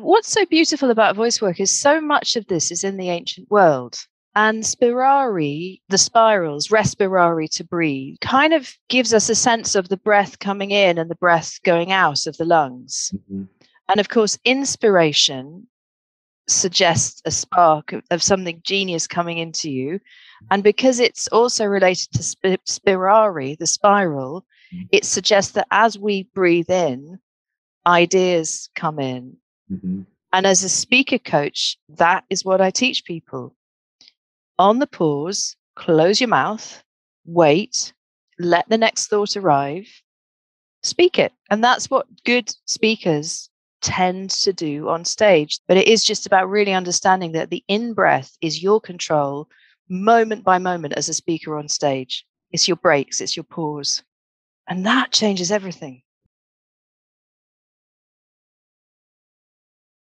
what's so beautiful about voice work is so much of this is in the ancient world. And spirari, the spirals, respirari to breathe, kind of gives us a sense of the breath coming in and the breath going out of the lungs. Mm-hmm. And of course, inspiration suggests a spark of, of, something genius coming into you. And because it's also related to sp- spirare, the spiral, mm-hmm. it suggests that as we breathe in, ideas come in. Mm-hmm. And as a speaker coach, that is what I teach people. On the pause, close your mouth, wait, let the next thought arrive, speak it. And that's what good speakers tend to do on stage. But it is just about really understanding that the in breath is your control moment by moment as a speaker on stage. It's your breaks, it's your pause. And that changes everything.